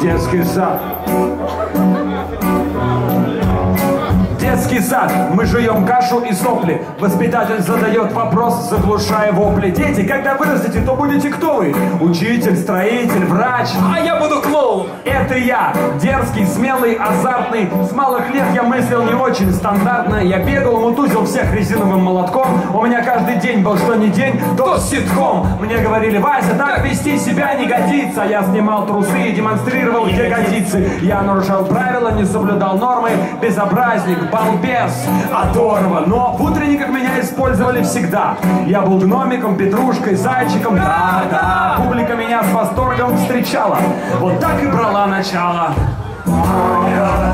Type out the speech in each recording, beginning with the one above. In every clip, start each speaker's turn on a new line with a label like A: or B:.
A: Детский сад. Детский сад. Мы жуем кашу и сопли. Воспитатель задает вопрос, заглушая вопли. Дети, когда вырастете, то будете кто вы? Учитель, строитель, врач.
B: А я буду клоун.
A: Это я, дерзкий, смелый, азартный. С малых лет я мыслил не очень стандартно. Я бегал, мутузил всех резиновым молотком. У меня каждый день был что ни день, то ситком. Мне говорили, Вася, так вести себя не годится. Я снимал трусы и демонстрировал ягодицы. Я нарушал правила, не соблюдал нормы. Безобразник, балбес, оторва. Но в утренниках меня использовали всегда. Я был гномиком, петрушкой, зайчиком. Да, да, публика меня с восторгом встречала. Вот так и брала начало. А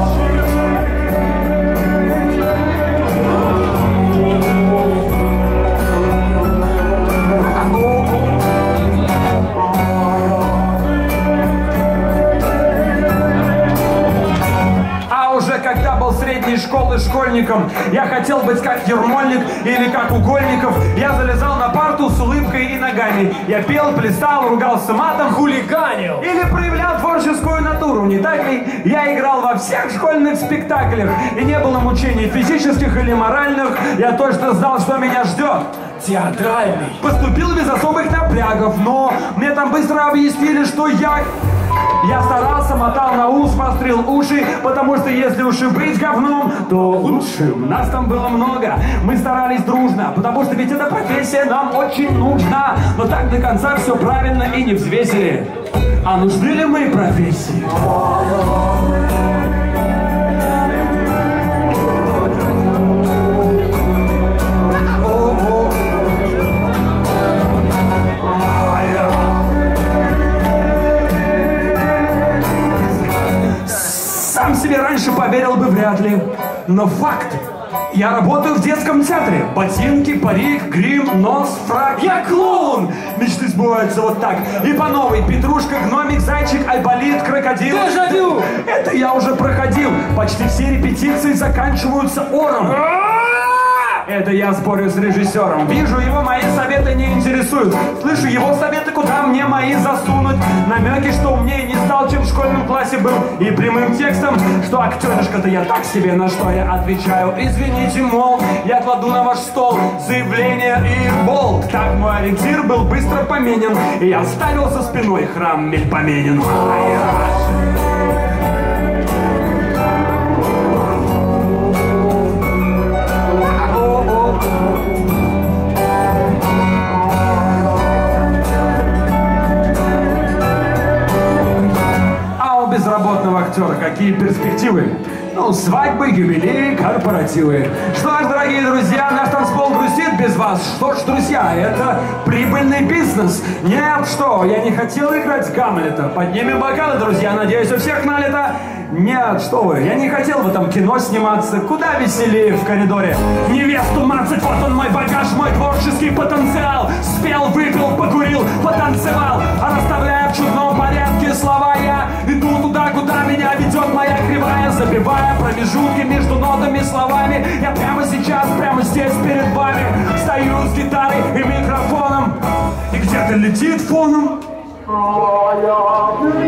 A: школы школьником, я хотел быть как Ермольник или как Угольников. Я залезал на парту с улыбкой и ногами. Я пел, плясал, ругался матом.
B: Хулиганил.
A: Или проявлял творческую натуру, не так ли? Я играл во всех школьных спектаклях, и не было мучений физических или моральных. Я точно знал, что меня ждет.
B: Театральный.
A: Поступил без особых напрягов, но мне там быстро объяснили, что я... Я старался, мотал на ус, пострел уши, потому что если уж и быть говном, то лучшим. Нас там было много, мы старались дружно, потому что ведь эта профессия нам очень нужна. Но так до конца все правильно и не взвесили. А нужны ли мы профессии? Поверил бы вряд ли. Но факт. Я работаю в детском театре. Ботинки, парик, грим, нос, фраг. Я клоун! Мечты сбываются вот так. И по новой. Петрушка, гномик, зайчик, айболит, крокодил.
B: Дежавю!
A: Это я уже проходил. Почти все репетиции заканчиваются ором. Это я спорю с режиссером. Вижу его, мои советы не интересуют. Слышу его советы, куда мне мои засунуть. Намеки, что умнее не стал, чем в школьном классе был. И прямым текстом, что актеришка-то я так себе, на что я отвечаю. Извините, мол, я кладу на ваш стол заявление и болт. Так мой ориентир был быстро поменен. И я ставил со спиной храм Мельпоменин. А какие перспективы? Ну, свадьбы, юбилеи, корпоративы. Что ж, дорогие друзья, наш танцпол грустит без вас. Что ж, друзья, это прибыльный бизнес. Нет, что, я не хотел играть Гамлета. Поднимем бокалы, друзья, надеюсь, у всех налито. Нет, что вы, я не хотел в этом кино сниматься. Куда веселее в коридоре. Невесту мацать, вот он мой багаж, мой творческий потенциал. Спел, выпил, покурил, потанцевал. А расставляя в чудном порядке слова, забивая промежутки между нотами словами. Я прямо сейчас, прямо здесь перед вами стою с гитарой и микрофоном. И где-то летит фоном. Моя.